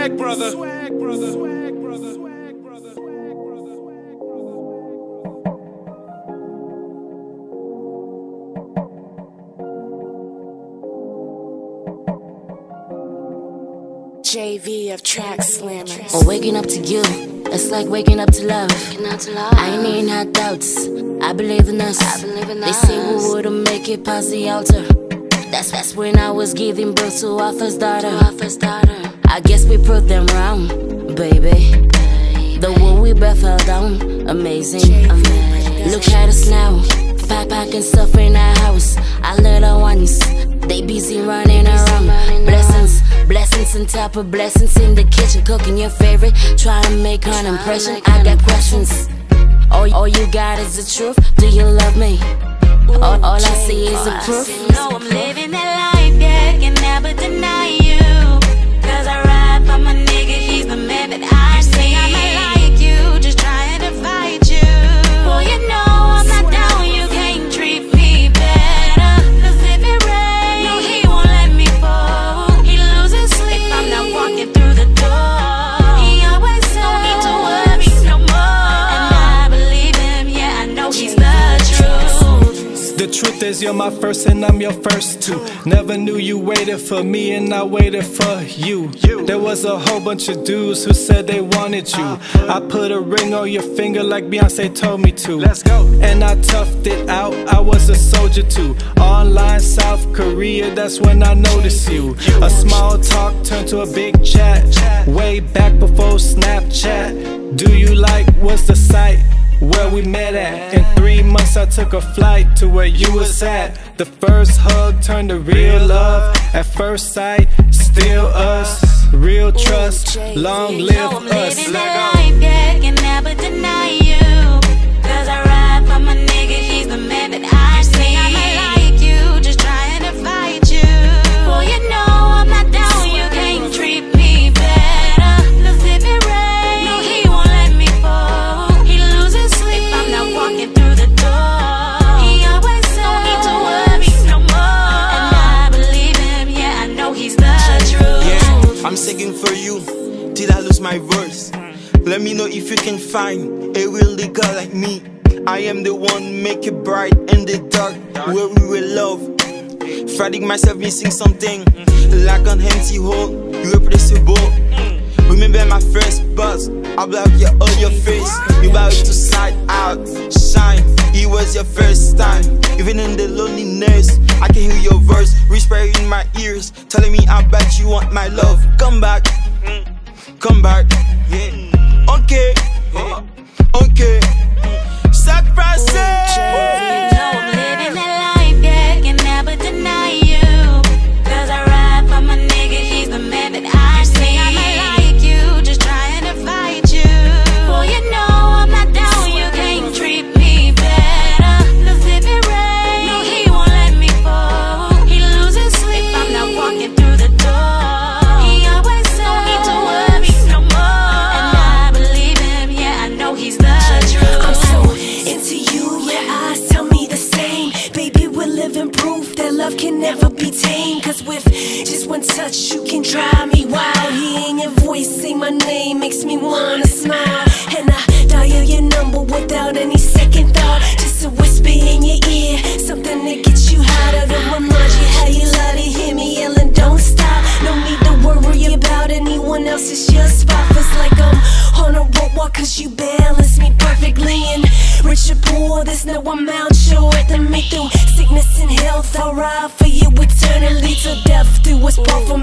Swag brother. Swag brother. Swag brother. Swag brother. JV of Track Slammers. Or waking up to you, it's like waking up to love. I ain't even had doubts. I believe in us. they say we wouldn't make it past the altar. That's that's when I was giving birth to our first daughter. Our first daughter. I guess we proved them wrong, baby. The way we both fell down, amazing. Look at us now, pack packing stuff in our house. Our little ones, they busy running around. Blessings, blessings on top of blessings in the kitchen, cooking your favorite. Try to make an impression. I got questions. All, all you got is the truth. Do you love me? All, all I see is the proof. Is, you're my first and I'm your first too. Never knew you waited for me and I waited for you. There was a whole bunch of dudes who said they wanted you. I put a ring on your finger like Beyonce told me to. Let's go. And I toughed it out, I was a soldier too. Online South Korea, that's when I noticed you. A small talk turned to a big chat. Way back before Snapchat. Do you like what's the site? Where we met at. In three months, I took a flight to where you was at. The first hug turned to real love. At first sight, still us. Real trust, long live us. My voice. Let me know if you can find a real girl like me. I am the one make it bright in the dark where we will love. Finding myself missing something like an empty hole, irreplaceable. Remember my first buzz, I block your on your face. You about to slide out, shine. It was your first time, even in the loneliness. I can hear your voice whisper in my ears, telling me I bet you want my love. Come back, come back. Okay, okay. One touch, you can drive me wild. Hearing your voice say my name makes me wanna smile. And I dial your number without any second thought. Just a whisper in your ear, something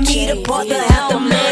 for me to part the have